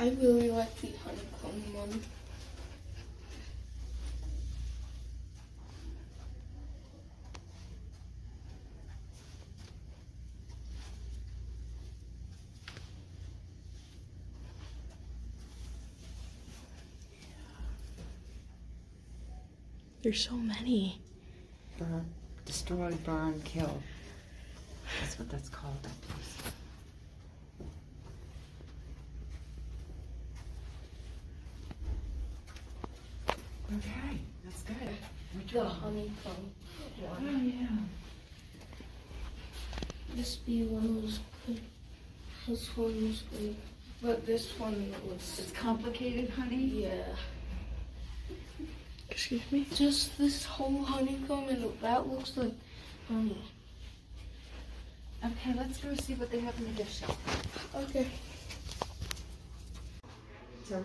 I really like the honeycomb one. There's so many. Burn, destroy, burn, kill. That's what that's called. Okay, that's good. Which The one? honeycomb Oh, one. yeah. This bee one was good. This one was good. But this one was It's complicated, honey. yeah. Excuse me? Just this whole honeycomb and that looks like honey. Okay, let's go see what they have in the gift shop. Okay. So